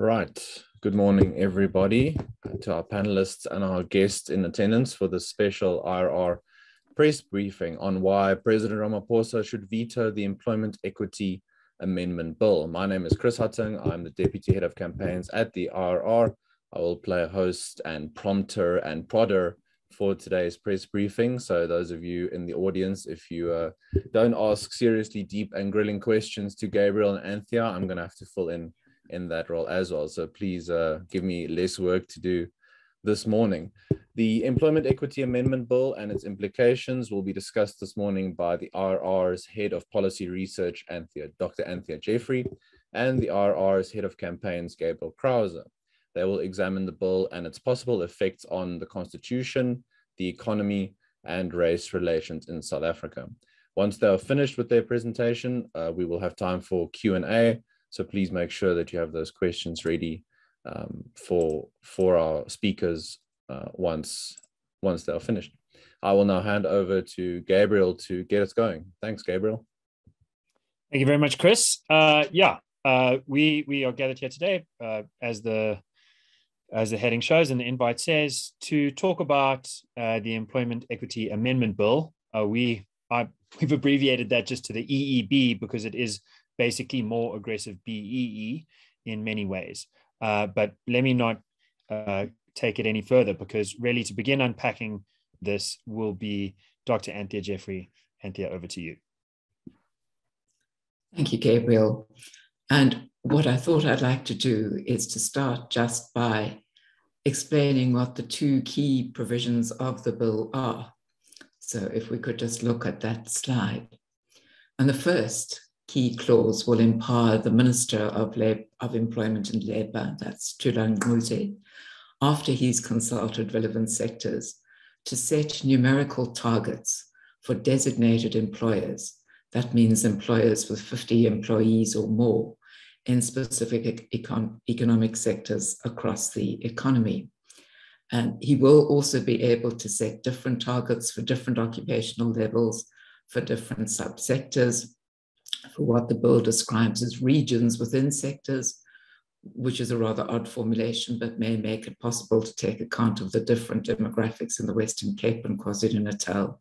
Right. Good morning, everybody, to our panelists and our guests in attendance for this special IRR press briefing on why President Ramaphosa should veto the Employment Equity Amendment Bill. My name is Chris Hattingh. I'm the Deputy Head of Campaigns at the IRR. I will play host and prompter and prodder for today's press briefing. So those of you in the audience, if you uh, don't ask seriously deep and grilling questions to Gabriel and Anthea, I'm going to have to fill in in that role as well. So please uh, give me less work to do this morning. The Employment Equity Amendment Bill and its implications will be discussed this morning by the IRR's Head of Policy Research, Anthea, Dr. Anthea Jeffery, and the IRR's Head of Campaigns, Gabriel Crouse. They will examine the bill and its possible effects on the Constitution, the economy, and race relations in South Africa. Once they are finished with their presentation, uh, we will have time for Q&A so please make sure that you have those questions ready um, for for our speakers uh, once once they are finished. I will now hand over to Gabriel to get us going. Thanks, Gabriel. Thank you very much, Chris. Uh, yeah, uh, we we are gathered here today uh, as the as the heading shows and the invite says to talk about uh, the Employment Equity Amendment Bill. Uh, we I, we've abbreviated that just to the EEB because it is basically more aggressive BEE in many ways. Uh, but let me not uh, take it any further because really to begin unpacking this will be Dr. Anthea Jeffery. Anthea, over to you. Thank you, Gabriel. And what I thought I'd like to do is to start just by explaining what the two key provisions of the bill are. So if we could just look at that slide. And the first key clause will empower the Minister of, Lab- of Employment and Labour, that's Thulas Nxesi, after he's consulted relevant sectors, to set numerical targets for designated employers. That means employers with 50 employees or more in specific econ- economic sectors across the economy. And he will also be able to set different targets for different occupational levels, for different subsectors, for what the bill describes as regions within sectors, which is a rather odd formulation, but may make it possible to take account of the different demographics in the Western Cape and KwaZulu-Natal.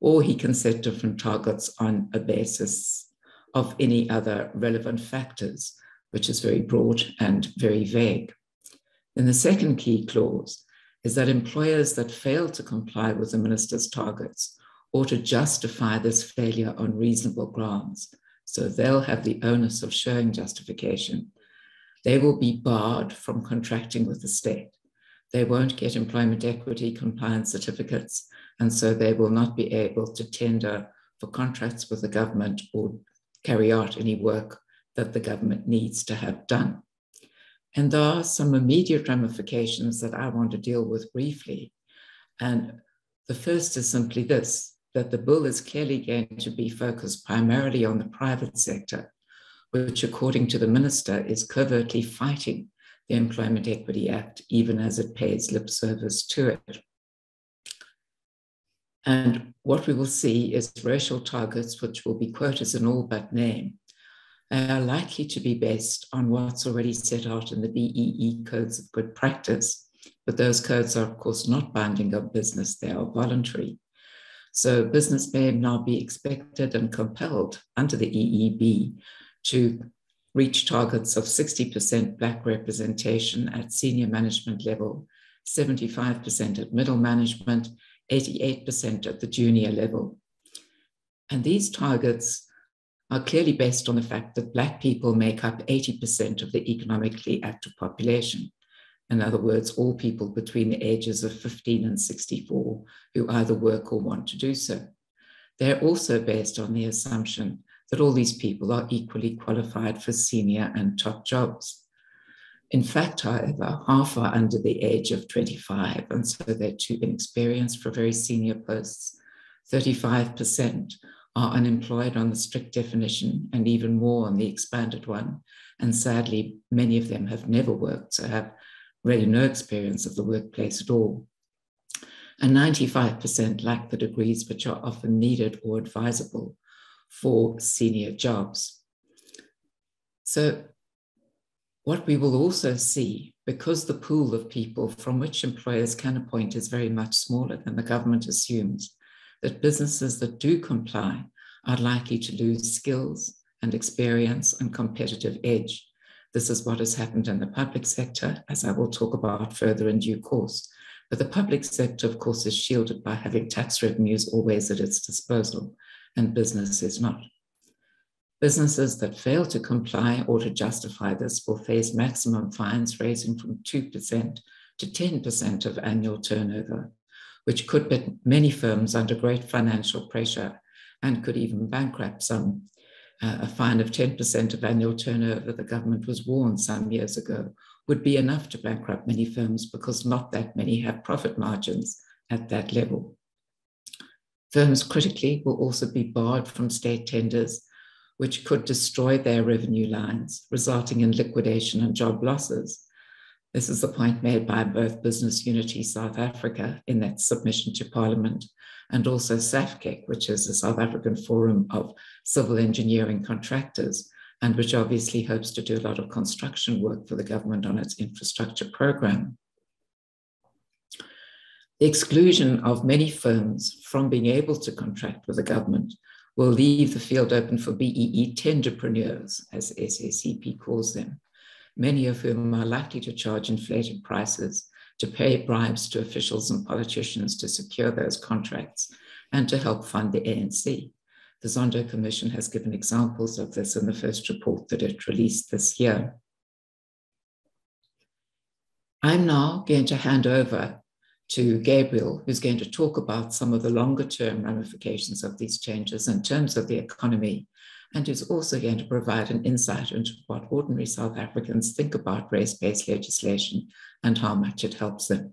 Or he can set different targets on a basis of any other relevant factors, which is very broad and very vague. Then the second key clause is that employers that fail to comply with the minister's targets ought to justify this failure on reasonable grounds so they'll have the onus of showing justification. They will be barred from contracting with the state. They won't get employment equity compliance certificates, and so they will not be able to tender for contracts with the government or carry out any work that the government needs to have done. And there are some immediate ramifications that I want to deal with briefly. And the first is simply this that the bill is clearly going to be focused primarily on the private sector, which, according to the minister, is covertly fighting the Employment Equity Act, even as it pays lip service to it. And what we will see is racial targets, which will be quotas in all but name, are likely to be based on what's already set out in the BEE codes of good practice. But those codes are, of course, not binding on business, they are voluntary. So business may now be expected and compelled under the EEB to reach targets of 60% Black representation at senior management level, 75% at middle management, 88% at the junior level. And these targets are clearly based on the fact that Black people make up 80% of the economically active population. In other words, all people between the ages of 15 and 64 who either work or want to do so. They're also based on the assumption that all these people are equally qualified for senior and top jobs. In fact, however, half are under the age of 25, and so they're too inexperienced for very senior posts. 35% are unemployed on the strict definition, and even more on the expanded one. And sadly, many of them have never worked, so have really no experience of the workplace at all. And 95% lack the degrees which are often needed or advisable for senior jobs. So What we will also see, because the pool of people from which employers can appoint is very much smaller than the government assumes, that businesses that do comply are likely to lose skills and experience and competitive edge. This is what has happened in the public sector, as I will talk about further in due course. But the public sector, of course, is shielded by having tax revenues always at its disposal, and business is not. Businesses that fail to comply or to justify this will face maximum fines ranging from 2% to 10% of annual turnover, which could put many firms under great financial pressure and could even bankrupt some. A fine of 10% of annual turnover, the government was warned some years ago, would be enough to bankrupt many firms because not that many have profit margins at that level. Firms critically will also be barred from state tenders which could destroy their revenue lines, resulting in liquidation and job losses. This is a point made by both Business Unity South Africa in that submission to Parliament, and also SAFCEC, which is a South African forum of civil engineering contractors, and which obviously hopes to do a lot of construction work for the government on its infrastructure program. The exclusion of many firms from being able to contract with the government will leave the field open for BEE tenderpreneurs, as SACP calls them, many of whom are likely to charge inflated prices, to pay bribes to officials and politicians to secure those contracts, and to help fund the ANC. The Zondo Commission has given examples of this in the first report that it released this year. I'm now going to hand over to Gabriel, who's going to talk about some of the longer term ramifications of these changes in terms of the economy, and who's also going to provide an insight into what ordinary South Africans think about race based legislation and how much it helps them.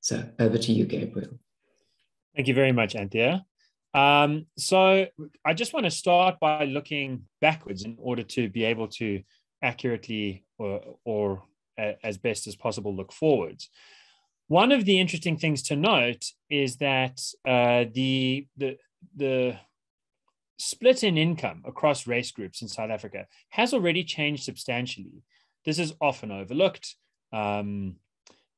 So over to you, Gabriel. Thank you very much, Anthea. Um, so I just want to start by looking backwards in order to be able to accurately or, or as best as possible look forwards. One of the interesting things to note is that uh, the, the, the split in income across race groups in South Africa has already changed substantially. This is often overlooked. Um,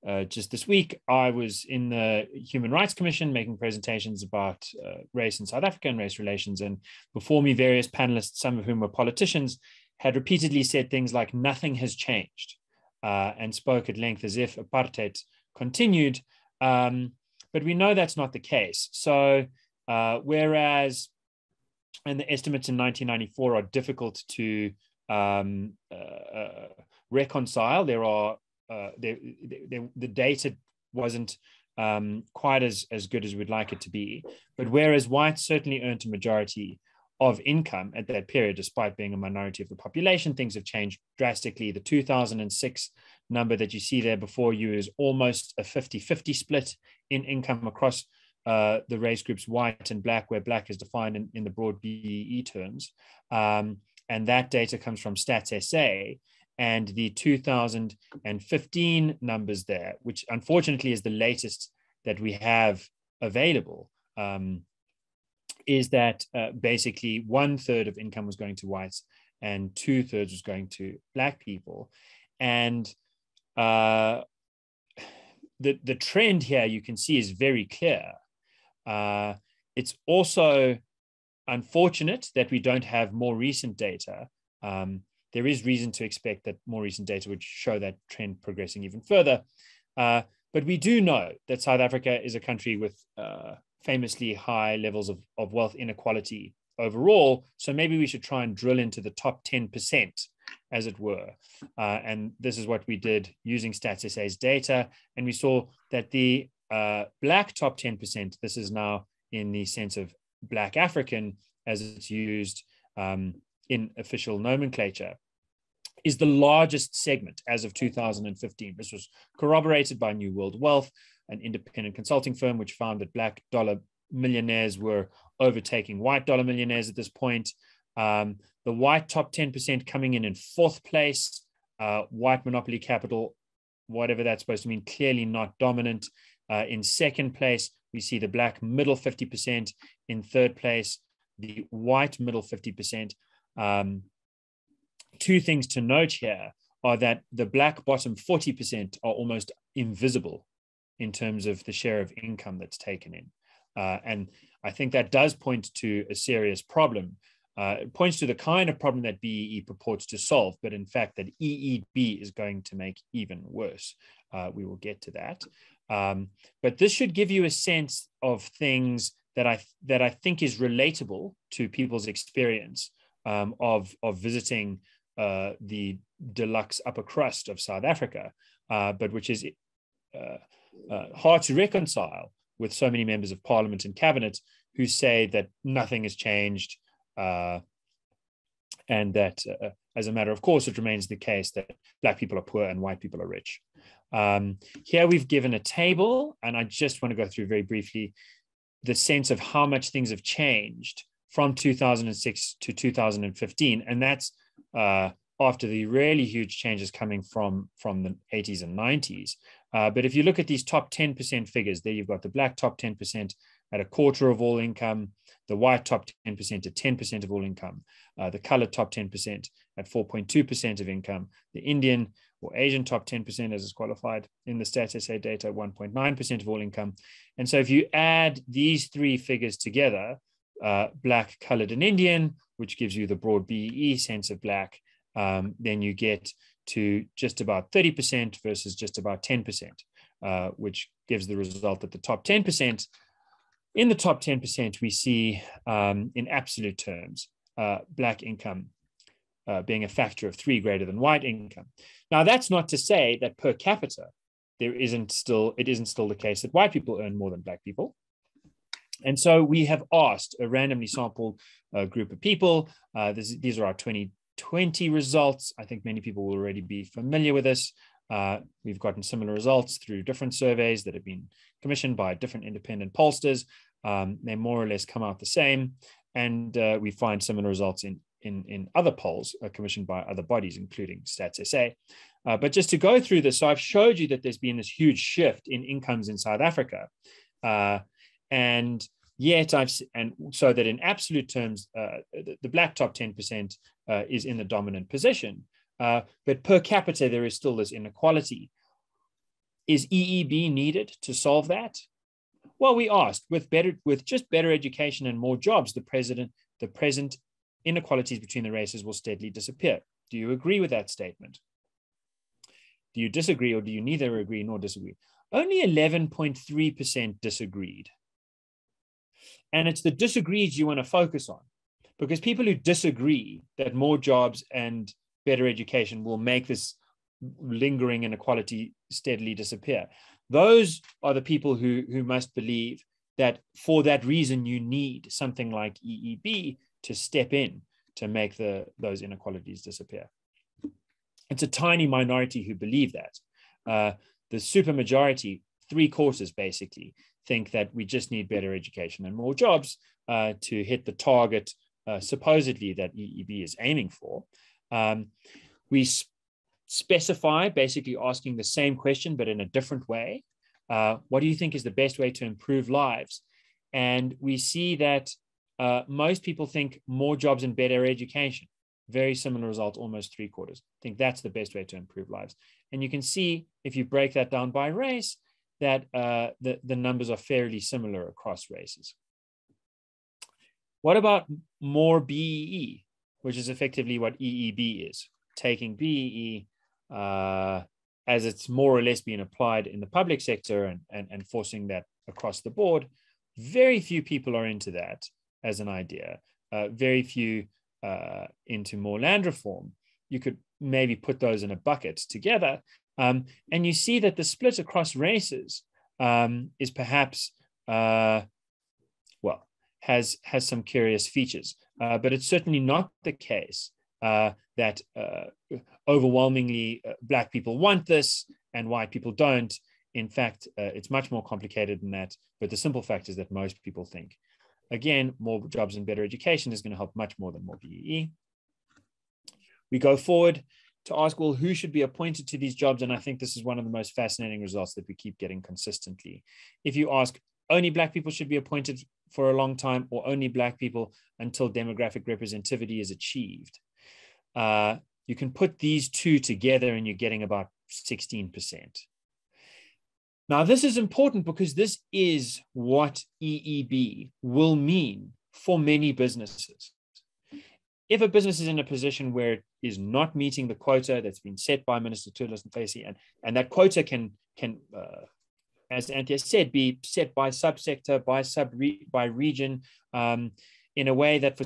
uh, just this week, I was in the Human Rights Commission making presentations about uh, race in South Africa and race relations. And before me, various panelists, some of whom were politicians, had repeatedly said things like nothing has changed uh, and spoke at length as if apartheid continued. Um, but we know that's not the case. So, uh, whereas, and the estimates in 1994 are difficult to um, uh, uh, reconcile, there are uh, there, there, the data wasn't um, quite as, as good as we'd like it to be. But whereas whites certainly earned a majority of income at that period, despite being a minority of the population, things have changed drastically. The 2006 number that you see there before you is almost a 50 50 split in income across uh, the race groups white and black, where black is defined in, in the broad BEE terms. Um, and that data comes from Stats SA and the 2015 numbers there, which unfortunately is the latest that we have available, um, is that uh, basically one third of income was going to whites and two thirds was going to black people. And uh, the, the trend here you can see is very clear. Uh, it's also unfortunate that we don't have more recent data. Um, there is reason to expect that more recent data would show that trend progressing even further. Uh, but we do know that South Africa is a country with uh, famously high levels of, of wealth inequality overall. So maybe we should try and drill into the top 10% as it were. Uh, and this is what we did using Stats SA's data. And we saw that the uh, Black top 10%, this is now in the sense of Black African as it's used um, in official nomenclature, is the largest segment as of 2015. This was corroborated by New World Wealth, an independent consulting firm which found that Black dollar millionaires were overtaking white dollar millionaires at this point. Um, the white top 10% coming in in fourth place, uh, white monopoly capital, whatever that's supposed to mean, clearly not dominant. Uh, in second place, we see the black middle 50%. In third place, the white middle 50%. Um, two things to note here are that the black bottom 40% are almost invisible in terms of the share of income that's taken in. Uh, and I think that does point to a serious problem. Uh, it points to the kind of problem that BEE purports to solve, but in fact, that EEB is going to make even worse. Uh, we will get to that. Um, but this should give you a sense of things that I that I think is relatable to people's experience um, of of visiting uh, the deluxe upper crust of South Africa, uh, but which is uh, uh, hard to reconcile with so many members of parliament and cabinet who say that nothing has changed uh, and that uh, as a matter of course it remains the case that black people are poor and white people are rich um, here we've given a table and i just want to go through very briefly the sense of how much things have changed from 2006 to 2015 and that's uh, after the really huge changes coming from from the 80s and 90s uh, but if you look at these top 10% figures, there you've got the black top 10% at a quarter of all income, the white top 10% at 10% of all income, uh, the colored top 10% at 4.2% of income, the Indian or Asian top 10% as is qualified in the Stats SA data, 1.9% of all income. And so if you add these three figures together, uh, black, colored, and Indian, which gives you the broad BEE sense of black, um, then you get to just about 30% versus just about 10%, uh, which gives the result that the top 10%, in the top 10%, we see um, in absolute terms, uh, Black income uh, being a factor of three greater than white income. Now, that's not to say that per capita, there isn't still, it isn't still the case that white people earn more than Black people. And so we have asked a randomly sampled uh, group of people. Uh, this, these are our 20 20 results. I think many people will already be familiar with this. Uh, we've gotten similar results through different surveys that have been commissioned by different independent pollsters. Um, they more or less come out the same. And uh, we find similar results in, in, in other polls commissioned by other bodies, including Stats SA. Uh, but just to go through this, so I've showed you that there's been this huge shift in incomes in South Africa. Uh, and yet I've and so that in absolute terms, uh, the, the, black top 10% uh, is in the dominant position. Uh, but per capita, there is still this inequality. Is EEB needed to solve that? Well, we asked with better with just better education and more jobs, the president, the present inequalities between the races will steadily disappear. Do you agree with that statement? Do you disagree or do you neither agree nor disagree? Only 11.3% disagreed. And it's the disagrees you want to focus on because people who disagree that more jobs and better education will make this lingering inequality steadily disappear those are the people who who must believe that for that reason you need something like EEB to step in to make the those inequalities disappear it's a tiny minority who believe that uh, the supermajority three quarters basically think that we just need better education and more jobs uh, to hit the target uh, supposedly that EEB is aiming for. Um, we sp- specify basically asking the same question, but in a different way. Uh, what do you think is the best way to improve lives? And we see that uh, most people think more jobs and better education. Very similar result, almost three quarters. I think that's the best way to improve lives. And you can see if you break that down by race, that uh, the, the numbers are fairly similar across races. What about more BEE, which is effectively what EEB is, taking BEE uh, as it's more or less being applied in the public sector and, and, and forcing that across the board. Very few people are into that as an idea. Uh, very few uh, into more land reform. You could maybe put those in a bucket together. Um, and you see that the split across races um, is perhaps uh, well, has has some curious features, uh, but it's certainly not the case uh, that uh, overwhelmingly black people want this and white people don't. In fact, it's much more complicated than that. But the simple fact is that most people think, again, more jobs and better education is going to help much more than more BEE. We go forward to ask, well, who should be appointed to these jobs? And I think this is one of the most fascinating results that we keep getting consistently. If you ask, only black people should be appointed for a long time or only black people until demographic representativity is achieved. Uh, you can put these two together and you're getting about 16%. Now, this is important because this is what EEB will mean for many businesses. If a business is in a position where it is not meeting the quota that's been set by Minister Thulas Nxesi, and, and that quota can, can uh, as Anthea said, be set by subsector, by sub by region, um, in a way that for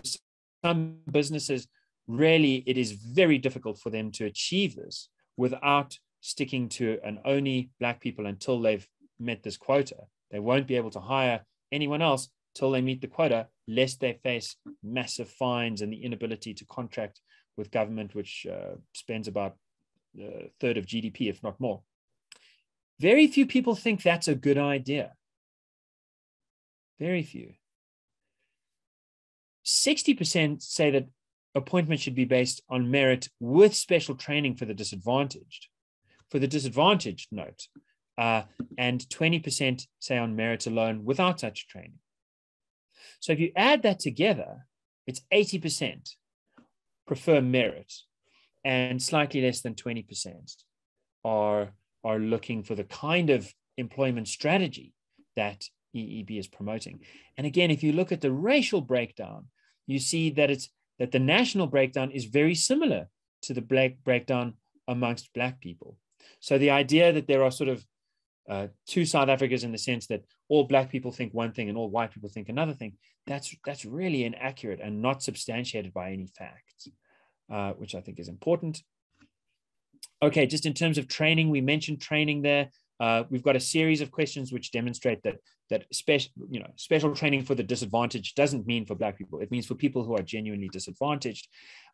some businesses, really it is very difficult for them to achieve this without sticking to an only black people until they've met this quota. They won't be able to hire anyone else till they meet the quota, lest they face massive fines and the inability to contract with government, which uh, spends about a third of GDP, if not more. Very few people think that's a good idea. Very few. 60% say that appointment should be based on merit with special training for the disadvantaged. For the disadvantaged, note, uh, and 20% say on merit alone without such training. So if you add that together, it's 80% prefer merit, and slightly less than 20% are are looking for the kind of employment strategy that EEB is promoting. And again, if you look at the racial breakdown, you see that it's that the national breakdown is very similar to the black breakdown amongst black people. So the idea that there are sort of uh, two South Africas in the sense that all black people think one thing and all white people think another thing, that's that's really inaccurate and not substantiated by any facts, uh, which I think is important. Okay, just in terms of training, we mentioned training there. Uh, we've got a series of questions which demonstrate that that special, you know, special training for the disadvantaged doesn't mean for Black people. It means for people who are genuinely disadvantaged,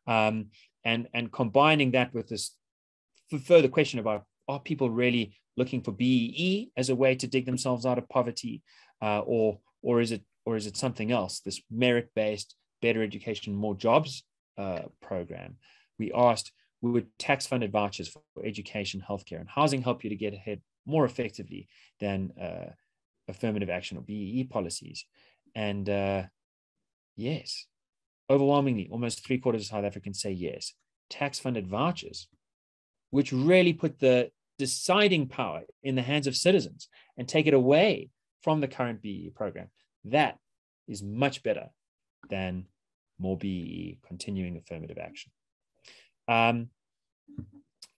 um, and and combining that with this further question about are people really looking for BEE as a way to dig themselves out of poverty, uh, or or is it or is it something else? This merit-based, better education, more jobs uh, program. We asked would tax funded vouchers for education, healthcare, and housing help you to get ahead more effectively than uh, affirmative action or BEE policies? And uh, yes, overwhelmingly, almost three quarters of South Africans say yes. Tax funded vouchers, which really put the deciding power in the hands of citizens and take it away from the current BEE program. That is much better than more BEE continuing affirmative action. Um,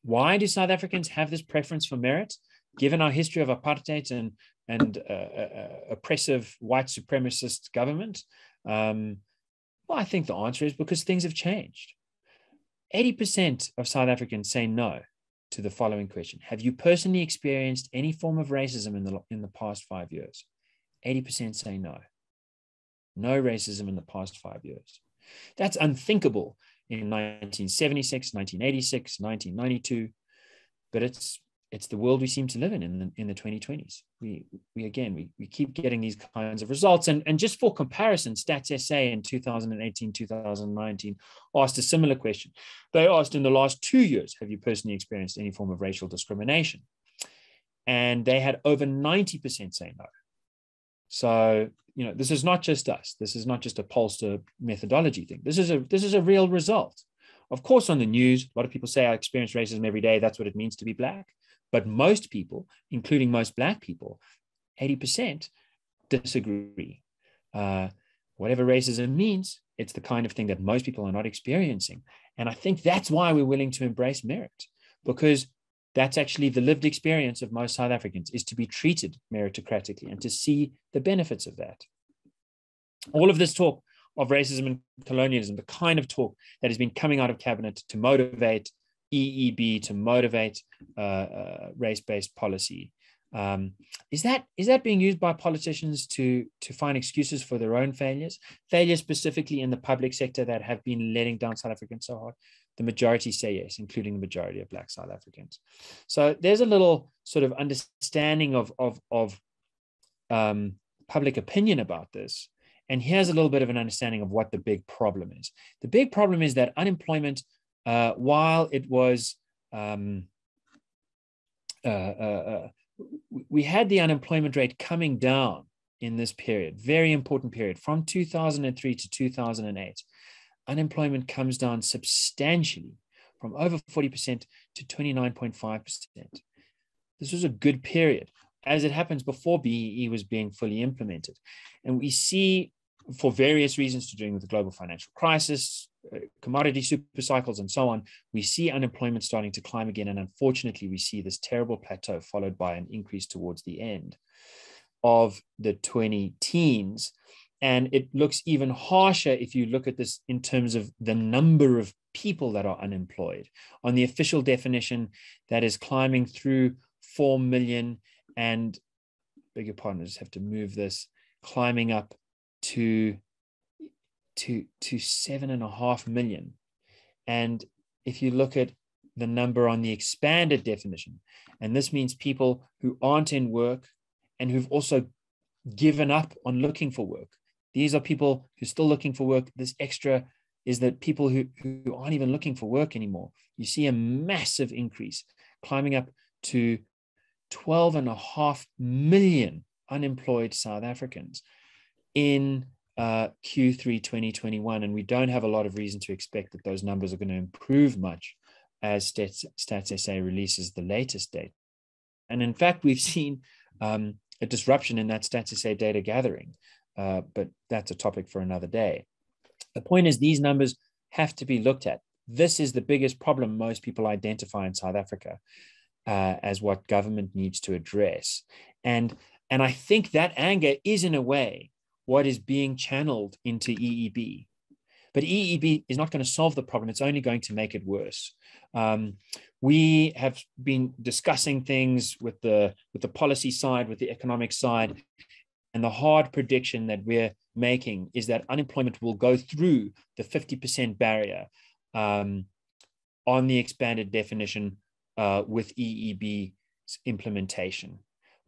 why do South Africans have this preference for merit, given our history of apartheid and and uh, uh, oppressive white supremacist government? Um, well, I think the answer is because things have changed. 80% of South Africans say no to the following question Have you personally experienced any form of racism in the, in the past five years? 80% say no. No racism in the past five years. That's unthinkable in 1976, 1986, 1992. But it's it's the world we seem to live in in the, in the 2020s. We we again we, we keep getting these kinds of results. And, and just for comparison, Stats SA in 2018, 2019 asked a similar question. They asked in the last two years, have you personally experienced any form of racial discrimination? And they had over 90% say no. So you know this is not just us this is not just a pollster methodology thing this is a this is a real result of course on the news a lot of people say i experience racism every day that's what it means to be black but most people including most black people 80% disagree uh, whatever racism means it's the kind of thing that most people are not experiencing and i think that's why we're willing to embrace merit because that's actually the lived experience of most South Africans is to be treated meritocratically and to see the benefits of that. All of this talk of racism and colonialism, the kind of talk that has been coming out of cabinet to motivate EEB, to motivate uh, uh, race-based policy, um, is that is that being used by politicians to to find excuses for their own failures, failures specifically in the public sector that have been letting down South Africans so hard? the majority say yes, including the majority of Black South Africans. So there's a little sort of understanding of, of, of um, public opinion about this. And here's a little bit of an understanding of what the big problem is. The big problem is that unemployment, uh, while it was, um, uh, uh, uh we had the unemployment rate coming down in this period, very important period, from 2003 to 2008 unemployment comes down substantially from over 40% to 29.5%. This was a good period, as it happens before BEE was being fully implemented. And we see, for various reasons to do with the global financial crisis, commodity super cycles, and so on, we see unemployment starting to climb again. And unfortunately, we see this terrible plateau followed by an increase towards the end of the 20 teens. And it looks even harsher if you look at this in terms of the number of people that are unemployed. On the official definition, that is climbing through 4 million and, beg your pardon, I just have to move this, climbing up to, to, to seven and a half million. And if you look at the number on the expanded definition, and this means people who aren't in work and who've also given up on looking for work. These are people who are still looking for work. This extra is that people who, who aren't even looking for work anymore. You see a massive increase climbing up to 12 and a half million unemployed South Africans in uh, Q3 2021. And we don't have a lot of reason to expect that those numbers are going to improve much as Stats, Stats SA releases the latest data. And in fact, we've seen um, a disruption in that Stats SA data gathering, uh, but that's a topic for another day. The point is, these numbers have to be looked at. This is the biggest problem most people identify in South Africa uh, as what government needs to address. And, and I think that anger is, in a way, what is being channeled into EEB. But EEB is not going to solve the problem, it's only going to make it worse. Um, we have been discussing things with the with the policy side with the economic side and the hard prediction that we're making is that unemployment will go through the 50% barrier um, on the expanded definition uh, with EEB implementation.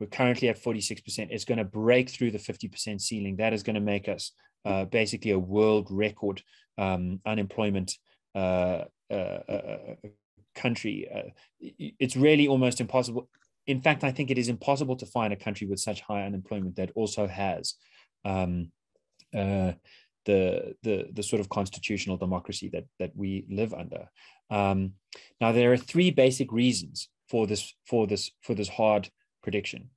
We're currently at 46%. It's going to break through the 50% ceiling. That is going to make us uh, basically a world record um, unemployment uh, uh, uh country. Uh, it's really almost impossible. In fact, I think it is impossible to find a country with such high unemployment that also has um, uh, the, the, the sort of constitutional democracy that, that we live under. Um, now, there are three basic reasons for this, for, this, for this hard prediction.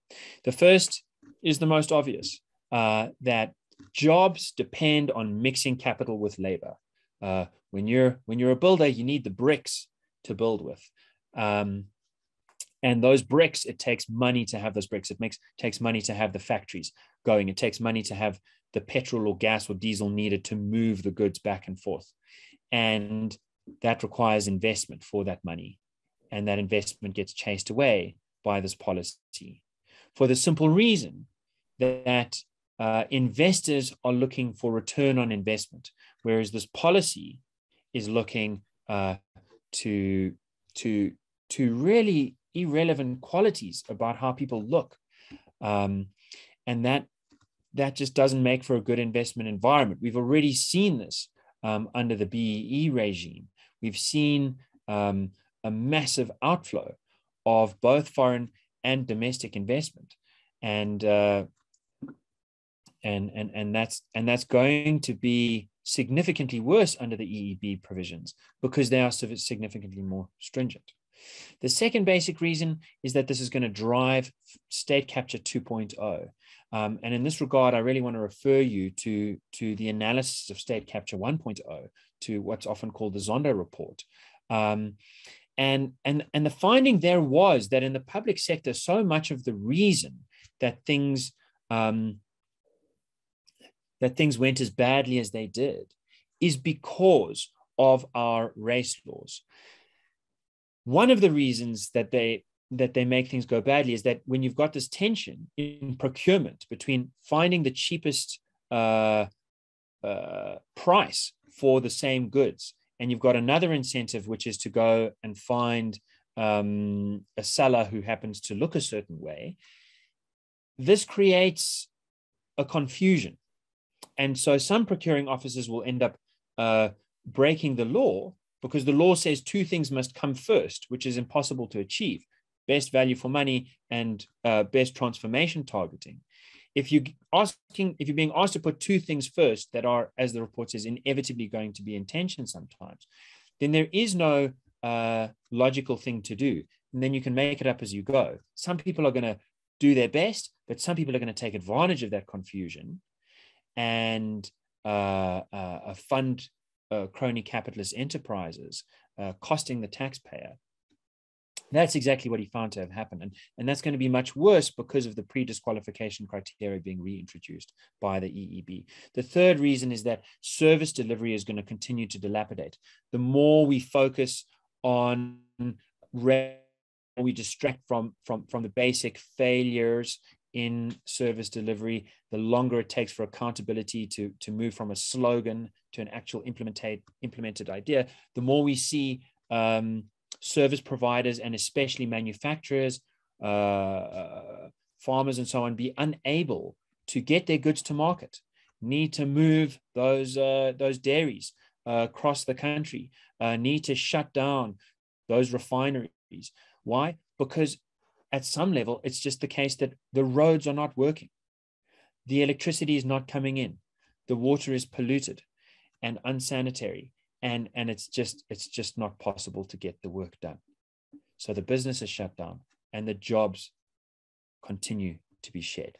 The first is the most obvious, uh, that jobs depend on mixing capital with labor. Uh, when you're when you're a builder, you need the bricks to build with. Um, and those bricks, it takes money to have those bricks. It makes takes money to have the factories going. It takes money to have the petrol or gas or diesel needed to move the goods back and forth. And that requires investment for that money. And that investment gets chased away by this policy for the simple reason that uh, investors are looking for return on investment, whereas this policy is looking uh, to to to really irrelevant qualities about how people look. Um, and that that just doesn't make for a good investment environment. We've already seen this um, under the BEE regime. We've seen um, a massive outflow of both foreign and domestic investment and uh, and and and that's and that's going to be significantly worse under the EEB provisions because they are significantly more stringent. The second basic reason is that this is going to drive state capture 2.0. Um, and in this regard, I really want to refer you to, to the analysis of state capture 1.0, to what's often called the Zondo report. Um, and, and, and the finding there was that in the public sector, so much of the reason that things um, that things went as badly as they did is because of our race laws. One of the reasons that they that they make things go badly is that when you've got this tension in procurement between finding the cheapest uh, uh, price for the same goods, and you've got another incentive, which is to go and find um, a seller who happens to look a certain way, this creates a confusion and so some procuring officers will end up uh, breaking the law because the law says two things must come first, which is impossible to achieve best value for money and uh, best transformation targeting. If you asking, if you're being asked to put two things first that are, as the report says, inevitably going to be in tension sometimes, then there is no uh, logical thing to do. And then you can make it up as you go. Some people are going to do their best, but some people are going to take advantage of that confusion and uh, uh, fund uh, crony capitalist enterprises, uh, costing the taxpayer. That's exactly what he found to have happened. And, and that's going to be much worse because of the pre disqualification criteria being reintroduced by the EEB. The third reason is that service delivery is going to continue to dilapidate. The more we focus on we distract from, from, from the basic failures in service delivery, the longer it takes for accountability to, to move from a slogan to an actual implemented, implemented idea, the more we see um, service providers and especially manufacturers, uh, uh, farmers and so on be unable to get their goods to market, need to move those, uh, those dairies uh, across the country, uh, need to shut down those refineries. Why? Because at some level, it's just the case that the roads are not working. The electricity is not coming in. The water is polluted and unsanitary. And, and it's just it's just not possible to get the work done. So the business is shut down and the jobs continue to be shed.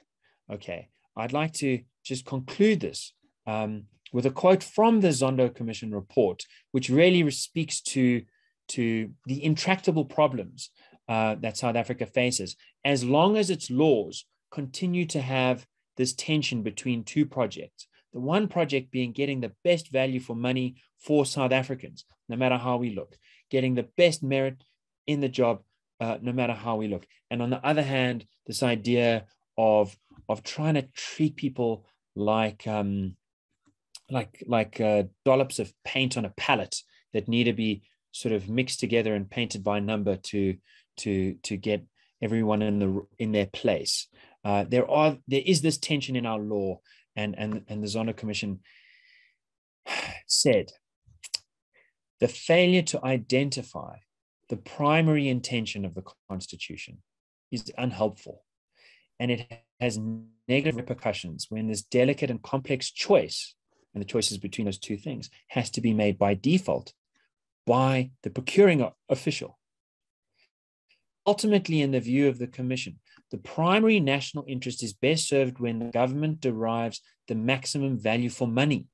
Okay, I'd like to just conclude this um, with a quote from the Zondo Commission report, which really speaks to, to the intractable problems uh, that South Africa faces, as long as its laws continue to have this tension between two projects. The one project being getting the best value for money for South Africans, no matter how we look, getting the best merit in the job, uh, no matter how we look. And on the other hand, this idea of of trying to treat people like um, like like uh, dollops of paint on a palette that need to be sort of mixed together and painted by number to to to get everyone in the in their place. Uh, there are there is this tension in our law, and and and the Zondo Commission said the failure to identify the primary intention of the Constitution is unhelpful, and it has negative repercussions when this delicate and complex choice, and the choices between those two things, has to be made by default by the procuring official. Ultimately, in the view of the Commission, the primary national interest is best served when the government derives the maximum value for money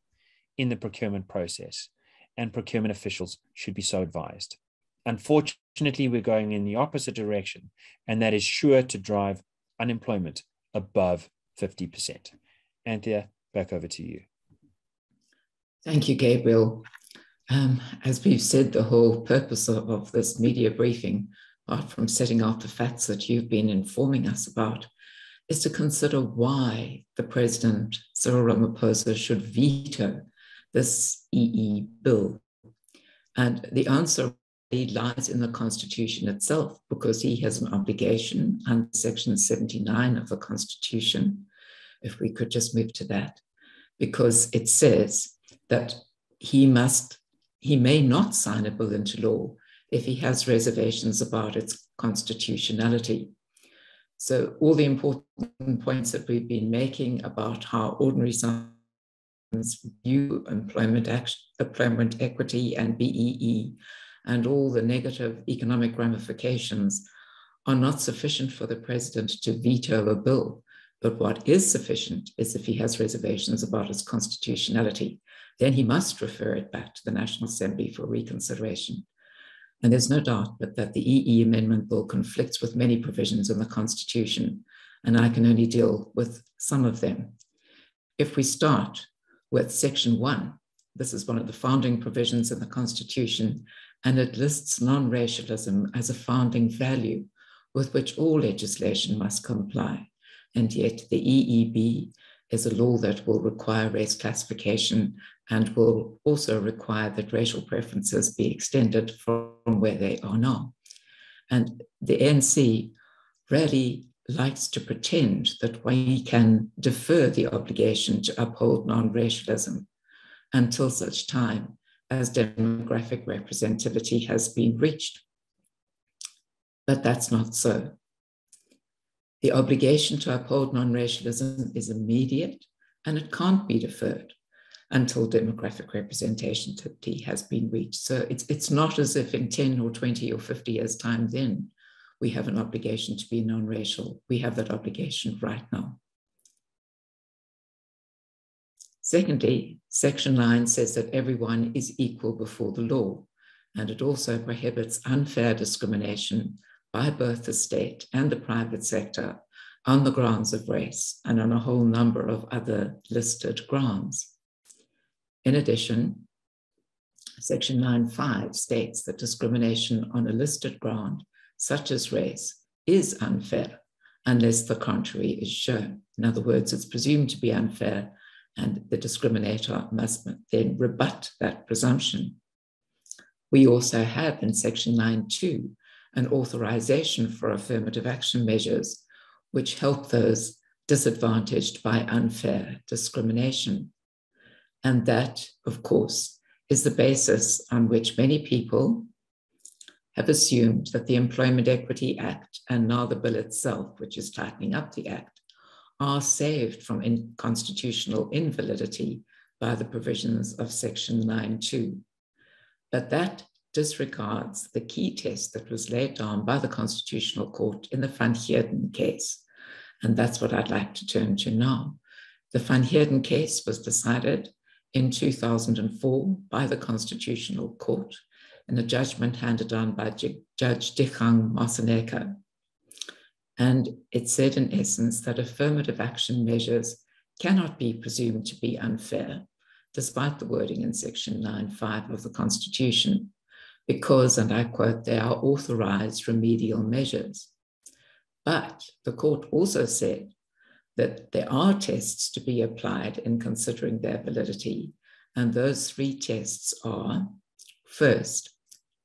in the procurement process, and procurement officials should be so advised. Unfortunately, we're going in the opposite direction, and that is sure to drive unemployment above 50%. Anthea, back over to you. Thank you, Gabriel. Um, as we've said, the whole purpose of, of this media briefing apart from setting out the facts that you've been informing us about, is to consider why the President, Cyril Ramaphosa, should veto this EE bill. And the answer lies in the Constitution itself, because he has an obligation under Section 79 of the Constitution, if we could just move to that, because it says that he must, he may not sign a bill into law if he has reservations about its constitutionality. So, all the important points that we've been making about how ordinary citizens view employment, action, employment equity and BEE and all the negative economic ramifications are not sufficient for the president to veto a bill. But what is sufficient is if he has reservations about its constitutionality, then he must refer it back to the National Assembly for reconsideration. And there's no doubt but that the EE Amendment Bill conflicts with many provisions in the Constitution, and I can only deal with some of them. If we start with Section 1, this is one of the founding provisions in the Constitution, and it lists non racialism as a founding value with which all legislation must comply. And yet, the EEB is a law that will require race classification and will also require that racial preferences be extended from where they are now. And the ANC really likes to pretend that we can defer the obligation to uphold non racialism until such time as demographic representativity has been reached. But that's not so. The obligation to uphold non racialism is immediate and it can't be deferred. Until demographic representativity has been reached. So it's, it's not as if in 10 or 20 or 50 years' time, then we have an obligation to be non racial. We have that obligation right now. Secondly, Section 9 says that everyone is equal before the law, and it also prohibits unfair discrimination by both the state and the private sector on the grounds of race and on a whole number of other listed grounds. In addition, Section 9.5 states that discrimination on a listed ground, such as race, is unfair unless the contrary is shown. In other words, it's presumed to be unfair, and the discriminator must then rebut that presumption. We also have in Section 9.2 an authorization for affirmative action measures which help those disadvantaged by unfair discrimination. And that, of course, is the basis on which many people have assumed that the Employment Equity Act and now the bill itself, which is tightening up the act, are saved from in constitutional invalidity by the provisions of Section 9.2. But that disregards the key test that was laid down by the Constitutional Court in the Van Heerden case. And that's what I'd like to turn to now. The Van Heerden case was decided in 2004 by the Constitutional Court in a judgment handed down by Judge Dikgang Moseneke. And it said, in essence, that affirmative action measures cannot be presumed to be unfair, despite the wording in Section 9.5 of the Constitution, because, and I quote, they are authorized remedial measures. But the court also said that there are tests to be applied in considering their validity. And those three tests are first,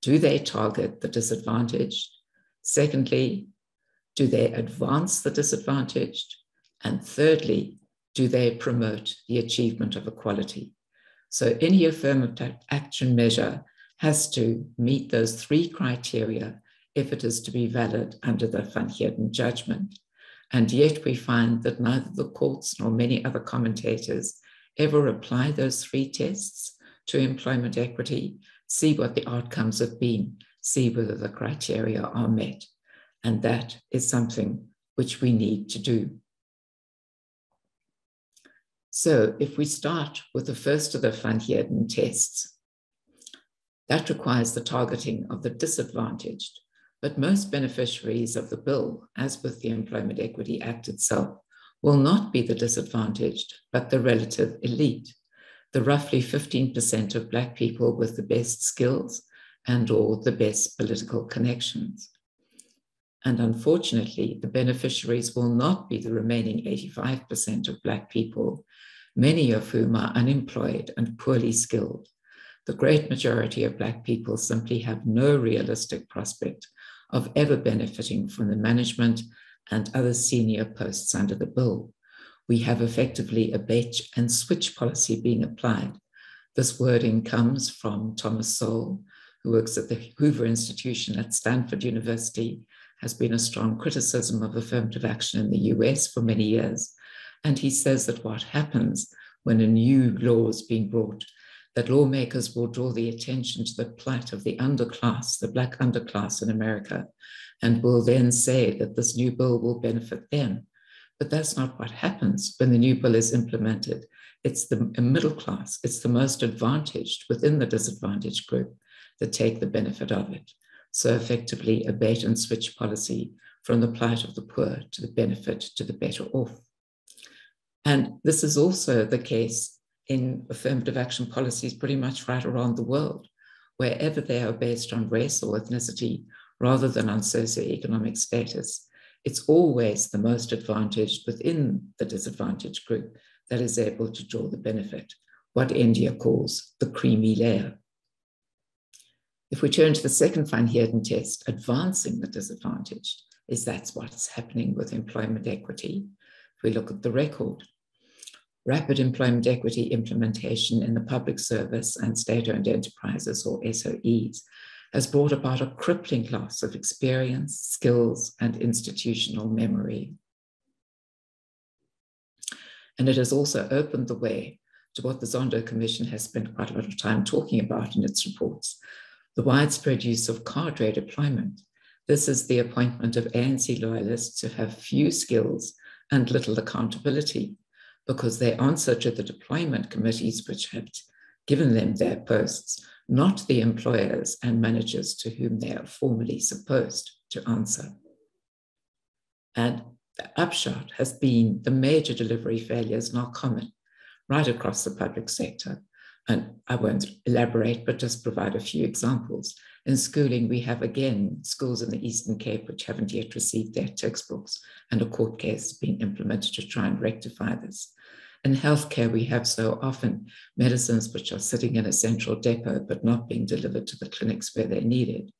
do they target the disadvantaged? Secondly, do they advance the disadvantaged? And thirdly, do they promote the achievement of equality? So any affirmative action measure has to meet those three criteria if it is to be valid under the Van Heerden judgment. And yet we find that neither the courts nor many other commentators ever apply those three tests to employment equity, see what the outcomes have been, see whether the criteria are met. And that is something which we need to do. So if we start with the first of the Van tests, that requires the targeting of the disadvantaged but most beneficiaries of the bill, as with the Employment Equity Act itself, will not be the disadvantaged, but the relative elite, the roughly 15% of Black people with the best skills and or the best political connections. And unfortunately, the beneficiaries will not be the remaining 85% of Black people, many of whom are unemployed and poorly skilled. The great majority of Black people simply have no realistic prospect of ever benefiting from the management and other senior posts under the bill. We have effectively a bait and switch policy being applied. This wording comes from Thomas Sowell, who works at the Hoover Institution at Stanford University, has been a strong criticism of affirmative action in the US for many years. And he says that what happens when a new law is being brought that lawmakers will draw the attention to the plight of the underclass, the Black underclass in America, and will then say that this new bill will benefit them. But that's not what happens when the new bill is implemented. It's the middle class, it's the most advantaged within the disadvantaged group that take the benefit of it. So, effectively, a bait and switch policy from the plight of the poor to the benefit to the better off. And this is also the case in affirmative action policies pretty much right around the world, wherever they are based on race or ethnicity rather than on socioeconomic status. It's always the most advantaged within the disadvantaged group that is able to draw the benefit, what India calls the creamy layer. If we turn to the second Van Heerden test, advancing the disadvantaged, is that's what's happening with employment equity. If we look at the record, rapid employment equity implementation in the public service and state owned enterprises, or SOEs, has brought about a crippling loss of experience, skills, and institutional memory. And it has also opened the way to what the Zondo Commission has spent quite a lot of time talking about in its reports the widespread use of cadre deployment. This is the appointment of ANC loyalists who have few skills and little accountability because they answer to the deployment committees which have given them their posts, not the employers and managers to whom they are formally supposed to answer. And the upshot has been the major delivery failures now common right across the public sector. And I won't elaborate, but just provide a few examples. In schooling, we have again schools in the Eastern Cape which haven't yet received their textbooks, and a court case being implemented to try and rectify this. In healthcare, we have so often medicines which are sitting in a central depot but not being delivered to the clinics where they're needed.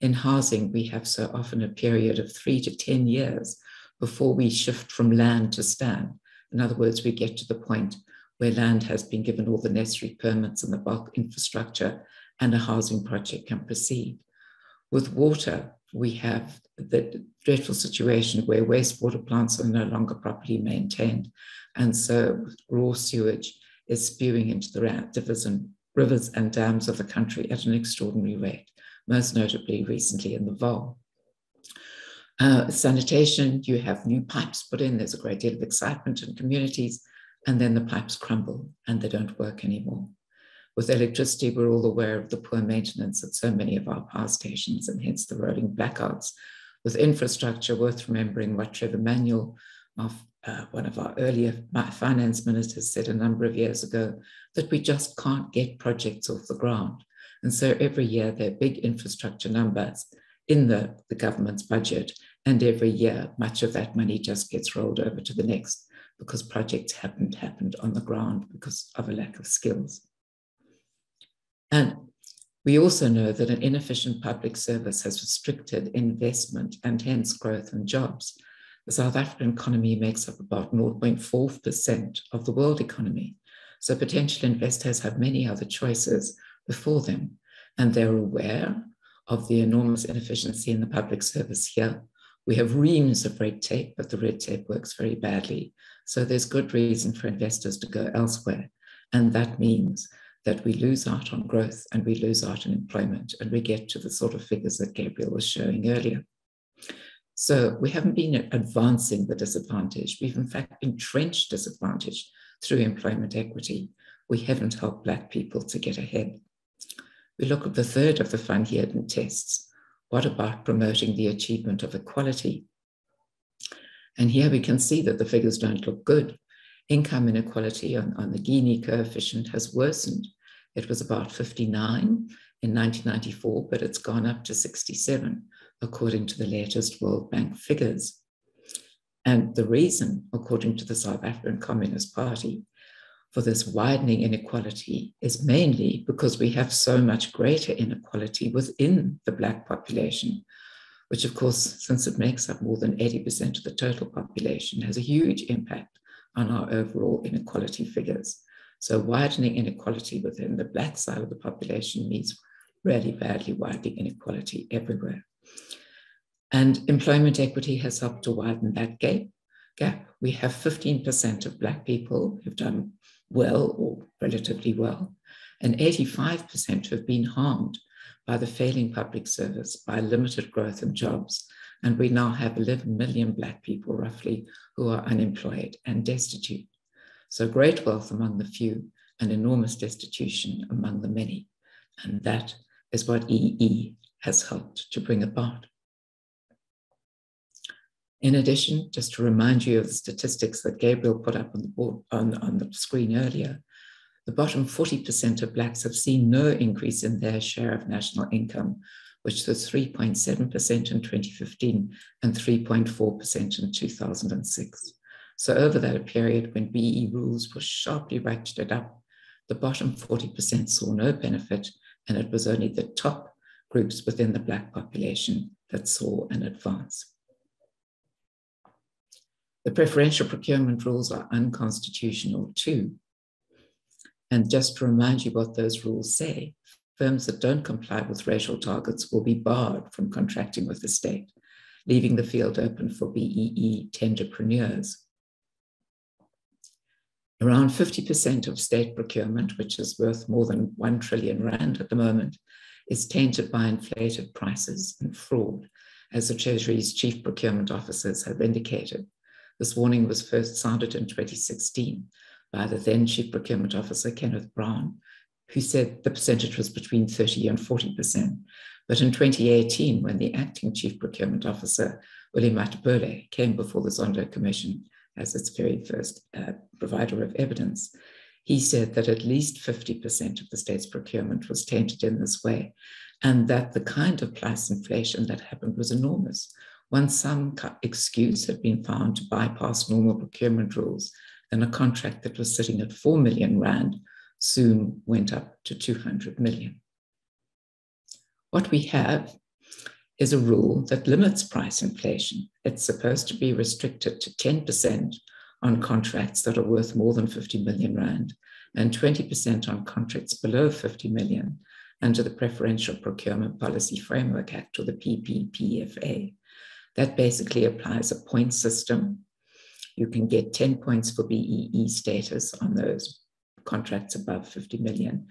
In housing, we have so often a period of three to 10 years before we shift from land to stand. In other words, we get to the point where land has been given all the necessary permits and the bulk infrastructure and a housing project can proceed. With water, we have the dreadful situation where wastewater plants are no longer properly maintained and so raw sewage is spewing into the rivers and, rivers and dams of the country at an extraordinary rate, most notably recently in the Vaal. Uh, sanitation, you have new pipes put in, there's a great deal of excitement in communities, and then the pipes crumble and they don't work anymore. With electricity, we're all aware of the poor maintenance at so many of our power stations and hence the rolling blackouts. With infrastructure, worth remembering what Trevor Manuel, of uh, one of our earlier finance ministers said a number of years ago that we just can't get projects off the ground. And so every year there are big infrastructure numbers in the, the government's budget. And every year, much of that money just gets rolled over to the next because projects haven't happened on the ground because of a lack of skills. And we also know that an inefficient public service has restricted investment and hence growth and jobs. The South African economy makes up about 0.4% of the world economy. So potential investors have many other choices before them, and they're aware of the enormous inefficiency in the public service here. We have reams of red tape, but the red tape works very badly. So there's good reason for investors to go elsewhere. And that means that we lose out on growth and we lose out on employment, and we get to the sort of figures that Gabriel was showing earlier. So we haven't been advancing the disadvantage. We've in fact entrenched disadvantage through employment equity. We haven't helped Black people to get ahead. We look at the third of the Van tests. What about promoting the achievement of equality? And here we can see that the figures don't look good. Income inequality on, on the Gini coefficient has worsened. It was about 59 in 1994, but it's gone up to 67 according to the latest World Bank figures. And the reason, according to the South African Communist Party, for this widening inequality is mainly because we have so much greater inequality within the Black population, which, of course, since it makes up more than 80% of the total population, has a huge impact on our overall inequality figures. So, widening inequality within the Black side of the population means really badly widening inequality everywhere. And employment equity has helped to widen that gap. gap. We have 15% of Black people who've done well or relatively well, and 85% who have been harmed by the failing public service, by limited growth in jobs. And we now have 11 million Black people, roughly, who are unemployed and destitute. So great wealth among the few and enormous destitution among the many. And that is what EE has helped to bring about. In addition, just to remind you of the statistics that Gabriel put up on the board on, on the screen earlier, the bottom 40% of Blacks have seen no increase in their share of national income, which was 3.7% in 2015 and 3.4% in 2006. So over that period when BE rules were sharply ratcheted up, the bottom 40% saw no benefit, and it was only the top groups within the Black population that saw an advance. The preferential procurement rules are unconstitutional too. And just to remind you what those rules say, firms that don't comply with racial targets will be barred from contracting with the state, leaving the field open for BEE tenderpreneurs. Around 50% of state procurement, which is worth more than 1 trillion rand at the moment, is tainted by inflated prices and fraud, as the Treasury's chief procurement officers have indicated. This warning was first sounded in 2016 by the then chief procurement officer, Kenneth Brown, who said the percentage was between 30 and 40%. But in 2018, when the acting chief procurement officer, Willie Mathebula, came before the Zondo Commission as its very first uh, provider of evidence, he said that at least 50% of the state's procurement was tainted in this way, and that the kind of price inflation that happened was enormous. Once some excuse had been found to bypass normal procurement rules, then a contract that was sitting at 4 million Rand soon went up to 200 million. What we have is a rule that limits price inflation. It's supposed to be restricted to 10% on contracts that are worth more than 50 million Rand and 20% on contracts below 50 million under the Preferential Procurement Policy Framework Act or the PPPFA. That basically applies a point system. You can get 10 points for BEE status on those contracts above 50 million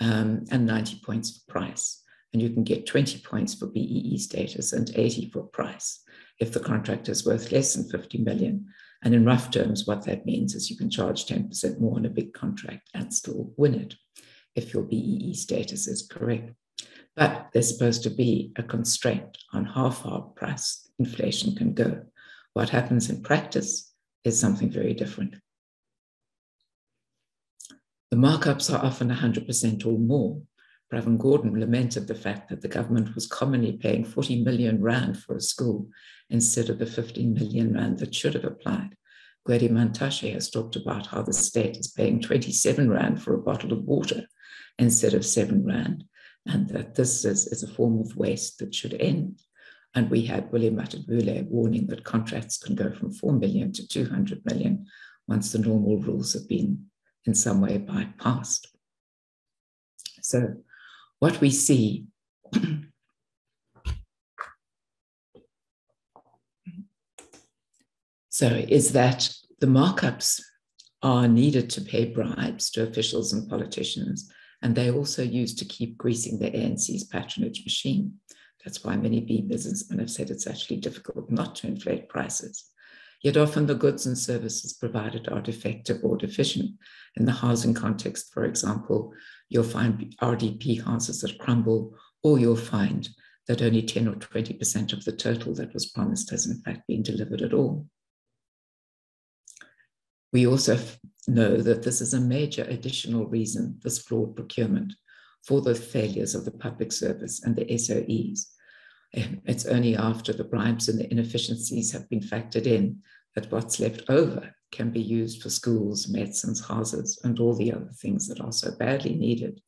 um, and 90 points for price. And you can get 20 points for BEE status and 80 for price if the contract is worth less than 50 million. And in rough terms, what that means is you can charge 10% more on a big contract and still win it if your BEE status is correct. But there's supposed to be a constraint on how far price inflation can go. What happens in practice is something very different. The markups are often 100% or more. Pravin Gordhan lamented the fact that the government was commonly paying 40 million rand for a school instead of the 15 million rand that should have applied. Gwede Mantashe has talked about how the state is paying 27 rand for a bottle of water instead of 7 rand, and that this is, is a form of waste that should end. And we had William Mathebula warning that contracts can go from 4 million to 200 million once the normal rules have been in some way bypassed. So, what we see so is that the markups are needed to pay bribes to officials and politicians, and they also used to keep greasing the ANC's patronage machine. That's why many BEE businessmen have said it's actually difficult not to inflate prices. Yet often the goods and services provided are defective or deficient. In the housing context, for example, you'll find RDP houses that crumble, or you'll find that only 10 or 20% of the total that was promised has in fact been delivered at all. We also know that this is a major additional reason, this flawed procurement, for the failures of the public service and the SOEs. It's only after the bribes and the inefficiencies have been factored in that what's left over can be used for schools, medicines, houses, and all the other things that are so badly needed.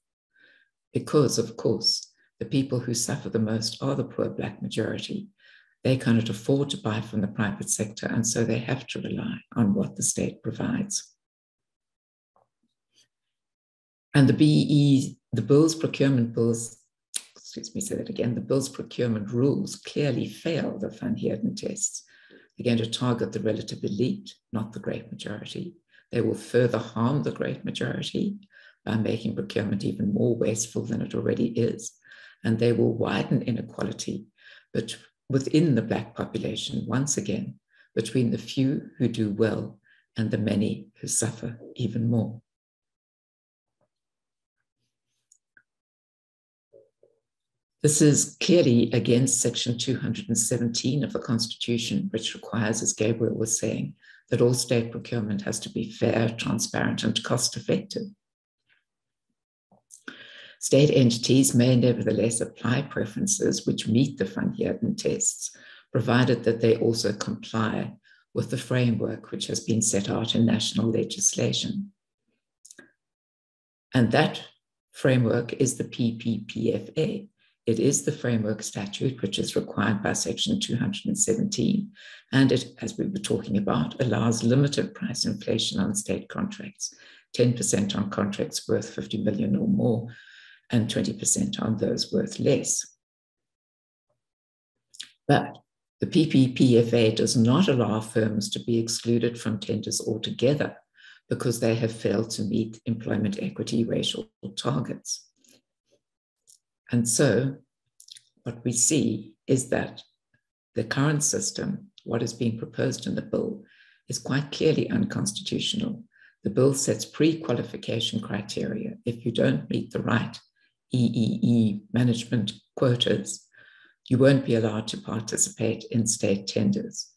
Because, of course, the people who suffer the most are the poor Black majority. They cannot afford to buy from the private sector, and so they have to rely on what the state provides. And the BE, the bills, procurement bills, excuse me, say that again, the bills procurement rules clearly fail the Van Heerden tests going to target the relative elite, not the great majority. They will further harm the great majority by making procurement even more wasteful than it already is. And they will widen inequality but within the Black population, once again, between the few who do well and the many who suffer even more. This is clearly against Section 217 of the Constitution, which requires, as Gabriel was saying, that all state procurement has to be fair, transparent, and cost effective. State entities may nevertheless apply preferences which meet the Van tests, provided that they also comply with the framework which has been set out in national legislation. And that framework is the PPPFA, it is the framework statute, which is required by Section 217. And it, as we were talking about, allows limited price inflation on state contracts 10% on contracts worth 50 million or more, and 20% on those worth less. But the PPPFA does not allow firms to be excluded from tenders altogether because they have failed to meet employment equity racial targets. And so what we see is that the current system, what is being proposed in the bill, is quite clearly unconstitutional. The bill sets pre qualification criteria. If you don't meet the right EEE management quotas, you won't be allowed to participate in state tenders.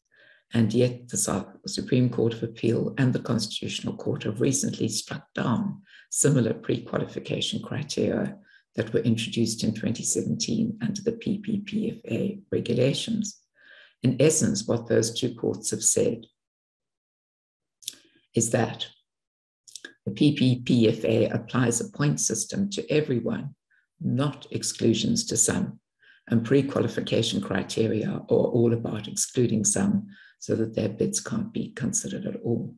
And yet, the Supreme Court of Appeal and the Constitutional Court have recently struck down similar pre qualification criteria that were introduced in 2017 under the PPPFA regulations. In essence, what those two courts have said is that the PPPFA applies a point system to everyone, not exclusions to some. And pre qualification criteria are all about excluding some so that their bids can't be considered at all.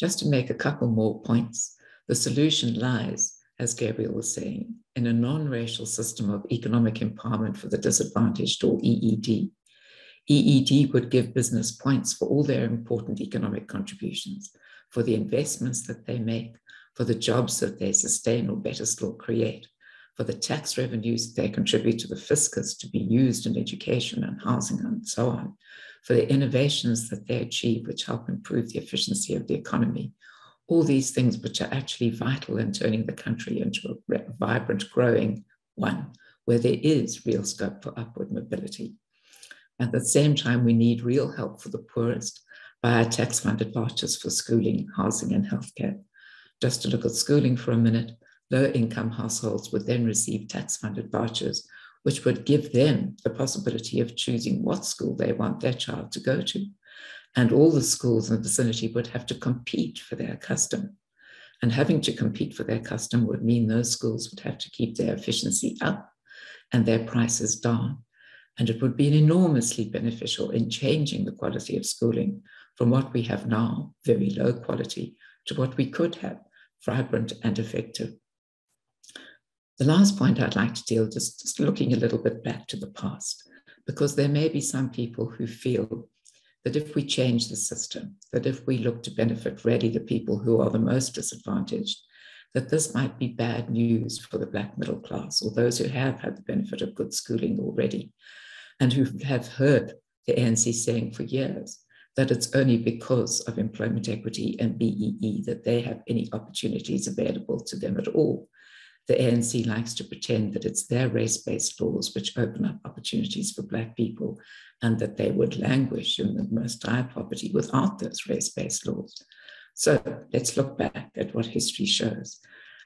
Just to make a couple more points, the solution lies, as Gabriel was saying, in a non racial system of economic empowerment for the disadvantaged or EED. EED would give business points for all their important economic contributions, for the investments that they make, for the jobs that they sustain or better still create, for the tax revenues that they contribute to the fiscus to be used in education and housing and so on, for the innovations that they achieve, which help improve the efficiency of the economy. All these things which are actually vital in turning the country into a vibrant, growing one, where there is real scope for upward mobility. At the same time, we need real help for the poorest via tax funded vouchers for schooling, housing, and healthcare. Just to look at schooling for a minute, low income households would then receive tax funded vouchers, which would give them the possibility of choosing what school they want their child to go to. And all the schools in the vicinity would have to compete for their custom. And having to compete for their custom would mean those schools would have to keep their efficiency up and their prices down. And it would be enormously beneficial in changing the quality of schooling from what we have now, very low quality, to what we could have, vibrant and effective. The last point I'd like to deal just, just looking a little bit back to the past, because there may be some people who feel that if we change the system, that if we look to benefit really the people who are the most disadvantaged, that this might be bad news for the Black middle class or those who have had the benefit of good schooling already and who have heard the ANC saying for years that it's only because of employment equity and BEE that they have any opportunities available to them at all. The ANC likes to pretend that it's their race based laws which open up opportunities for Black people and that they would languish in the most dire poverty without those race based laws. So let's look back at what history shows.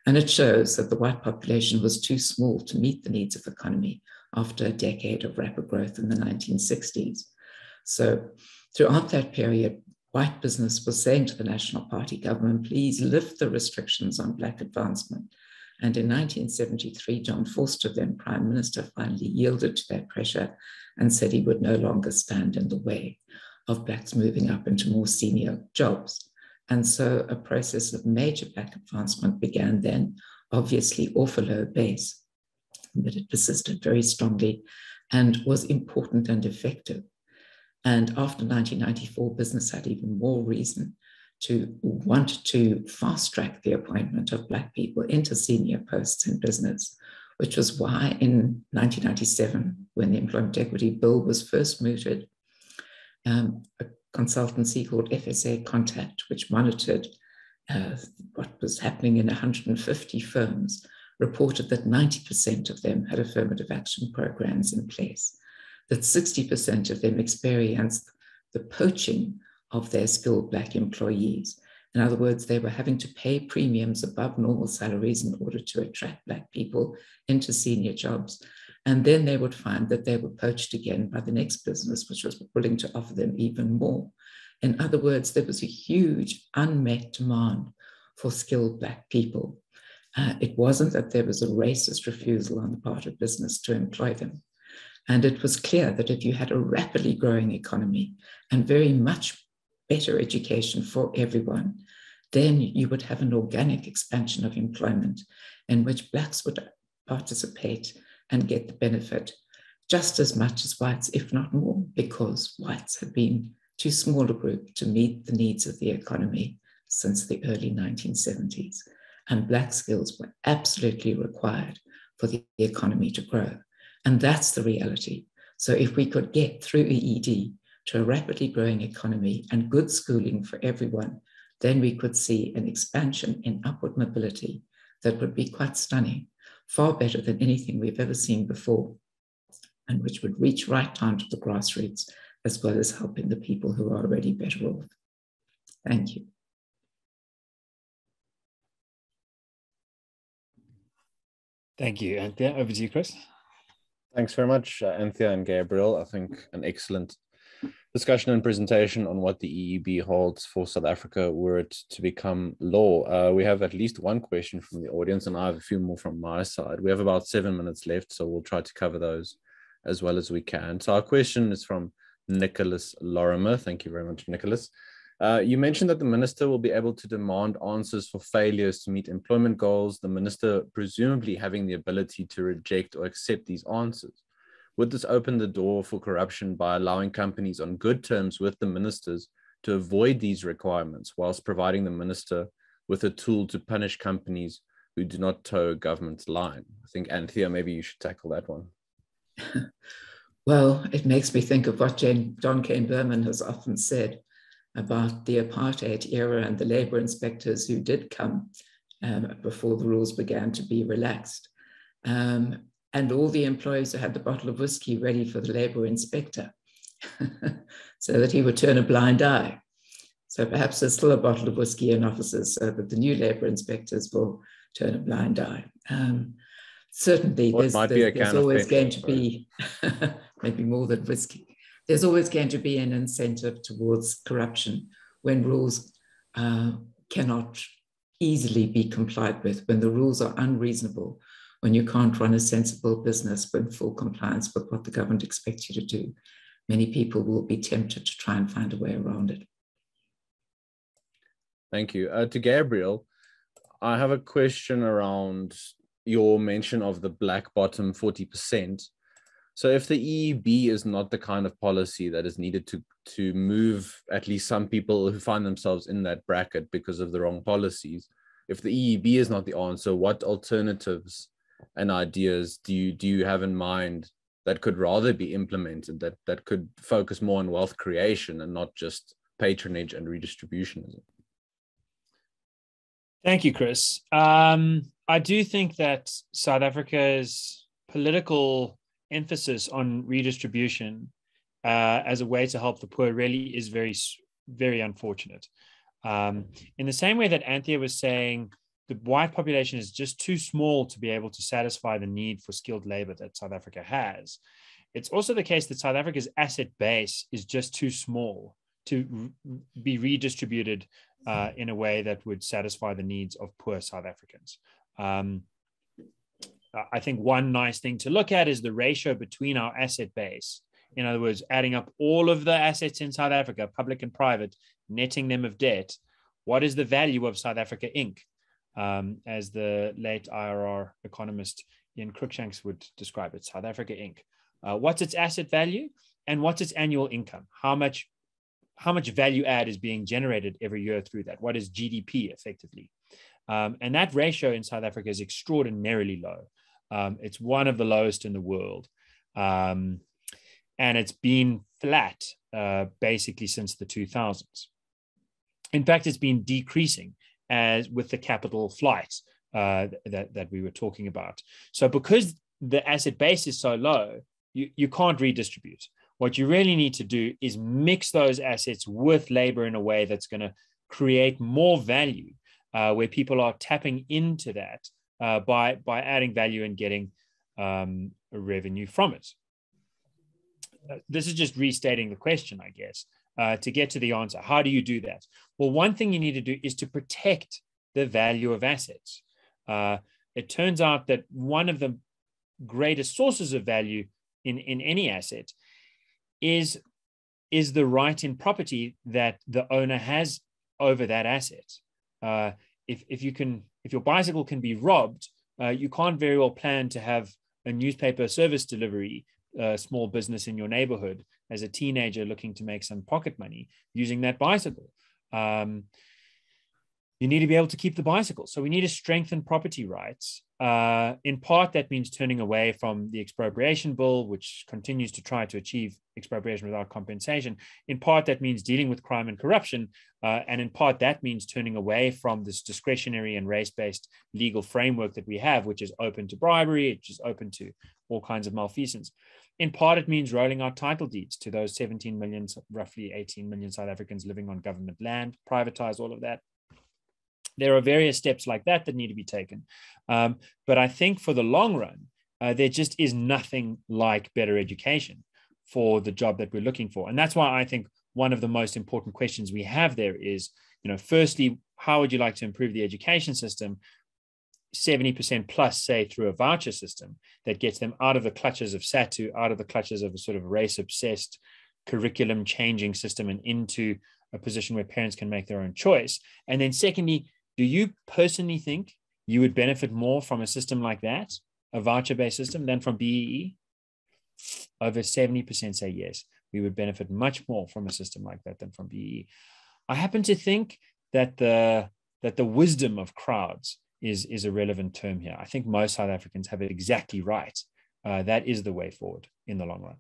And it shows that the white population was too small to meet the needs of the economy after a decade of rapid growth in the 1960s. So throughout that period, white business was saying to the National Party government, please lift the restrictions on Black advancement. And in 1973, John Vorster, then Prime Minister, finally yielded to that pressure and said he would no longer stand in the way of Blacks moving up into more senior jobs. And so a process of major Black advancement began then, obviously off a low base, but it persisted very strongly and was important and effective. And after 1994, business had even more reason to want to fast track the appointment of Black people into senior posts in business, which was why in 1997, when the Employment Equity Bill was first mooted, um, a consultancy called FSA Contact, which monitored uh, what was happening in 150 firms, reported that 90% of them had affirmative action programs in place, that 60% of them experienced the poaching of their skilled Black employees. In other words, they were having to pay premiums above normal salaries in order to attract Black people into senior jobs. And then they would find that they were poached again by the next business, which was willing to offer them even more. In other words, there was a huge unmet demand for skilled Black people. Uh, it wasn't that there was a racist refusal on the part of business to employ them. And it was clear that if you had a rapidly growing economy and very much better education for everyone, then you would have an organic expansion of employment in which Blacks would participate and get the benefit just as much as whites, if not more, because whites had been too small a group to meet the needs of the economy since the early 1970s. And black skills were absolutely required for the economy to grow. And that's the reality. So if we could get through EED to a rapidly growing economy and good schooling for everyone, then we could see an expansion in upward mobility that would be quite stunning, far better than anything we've ever seen before, and which would reach right down to the grassroots as well as helping the people who are already better off. Thank you. Thank you. Anthea, over to you, Chris. Thanks very much, uh, Anthea and Gabriel. I think an excellent discussion and presentation on what the EEB holds for South Africa were it to become law. Uh, we have at least one question from the audience, and I have a few more from my side. We have about seven minutes left, so we'll try to cover those as well as we can. So our question is from Nicholas Lorimer. Thank you very much, Nicholas. Uh, you mentioned that the minister will be able to demand answers for failures to meet employment goals, the minister presumably having the ability to reject or accept these answers. Would this open the door for corruption by allowing companies on good terms with the ministers to avoid these requirements whilst providing the minister with a tool to punish companies who do not toe government's line? I think, Anthea, maybe you should tackle that one. well, it makes me think of what Jane, John Kane-Berman has often said about the apartheid era and the labor inspectors who did come um, before the rules began to be relaxed. Um, and all the employees who had the bottle of whiskey ready for the labor inspector so that he would turn a blind eye. So perhaps there's still a bottle of whiskey in offices so that the new labor inspectors will turn a blind eye. Um, certainly, there's, there's, there's always going to be maybe more than whiskey there's always going to be an incentive towards corruption when rules uh, cannot easily be complied with, when the rules are unreasonable, when you can't run a sensible business with full compliance with what the government expects you to do. Many people will be tempted to try and find a way around it. Thank you. Uh, to Gabriel, I have a question around your mention of the black bottom 40%. So if the EEB is not the kind of policy that is needed to to move at least some people who find themselves in that bracket because of the wrong policies, if the EEB is not the answer, what alternatives and ideas do you do you have in mind that could rather be implemented that that could focus more on wealth creation and not just patronage and redistribution? Thank you, Chris. Um, I do think that South Africa's political emphasis on redistribution uh, as a way to help the poor really is very, very unfortunate. Um, in the same way that Anthea was saying, the white population is just too small to be able to satisfy the need for skilled labor that South Africa has. It's also the case that South Africa's asset base is just too small to be redistributed uh, in a way that would satisfy the needs of poor South Africans. Um, I think one nice thing to look at is the ratio between our asset base. In other words, adding up all of the assets in South Africa, public and private, netting them of debt. What is the value of South Africa Inc., um, as the late IRR economist Ian Cruickshanks would describe it, South Africa Inc. Uh, what's its asset value and what's its annual income? How much, how much value add is being generated every year through that? What is GDP effectively? Um, and that ratio in South Africa is extraordinarily low. Um, it's one of the lowest in the world. Um, and it's been flat uh, basically since the 2000s. In fact, it's been decreasing as with the capital flight uh, that, that we were talking about. So because the asset base is so low, you, you can't redistribute. What you really need to do is mix those assets with labor in a way that's going to create more value, uh, where people are tapping into that uh, by by adding value and getting um, revenue from it. Uh, this is just restating the question, I guess, uh, to get to the answer. How do you do that? Well, one thing you need to do is to protect the value of assets. Uh, it turns out that one of the greatest sources of value in, in any asset is, is the right in property that the owner has over that asset. Uh, if, if you can if your bicycle can be robbed, uh, you can't very well plan to have a newspaper service delivery uh, small business in your neighborhood as a teenager looking to make some pocket money using that bicycle. Um, you need to be able to keep the bicycle. So we need to strengthen property rights. Uh, in part, that means turning away from the expropriation bill, which continues to try to achieve expropriation without compensation. In part, that means dealing with crime and corruption. Uh, and in part, that means turning away from this discretionary and race based legal framework that we have, which is open to bribery, which is open to all kinds of malfeasance. In part, it means rolling out title deeds to those 17 million, roughly 18 million South Africans living on government land, privatize all of that there are various steps like that that need to be taken. Um, but I think for the long run, uh, there just is nothing like better education for the job that we're looking for. And that's why I think one of the most important questions we have there is, you know, firstly, how would you like to improve the education system? 70% plus, say, through a voucher system that gets them out of the clutches of SADTU, out of the clutches of a sort of race obsessed curriculum changing system and into a position where parents can make their own choice. And then, secondly, do you personally think you would benefit more from a system like that, a voucher based system, than from BEE? Over 70% say yes. We would benefit much more from a system like that than from BEE. I happen to think that the that the wisdom of crowds is is a relevant term here. I think most South Africans have it exactly right. Uh, that is the way forward in the long run.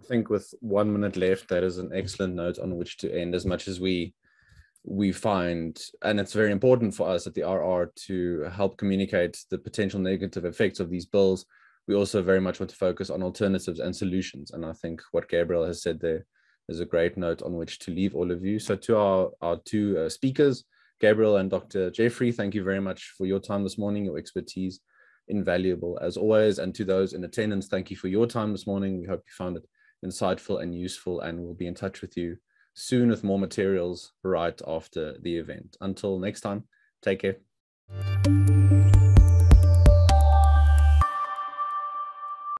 I think with one minute left, that is an excellent note on which to end. As much as we we find, and it's very important for us at the IRR to help communicate the potential negative effects of these bills. We also very much want to focus on alternatives and solutions. And I think what Gabriel has said there is a great note on which to leave all of you. So, to our, our two uh, speakers, Gabriel and Dr. Jeffery, thank you very much for your time this morning, your expertise, invaluable as always. And to those in attendance, thank you for your time this morning. We hope you found it insightful and useful, and we'll be in touch with you soon with more materials right after the event. Until next time, take care.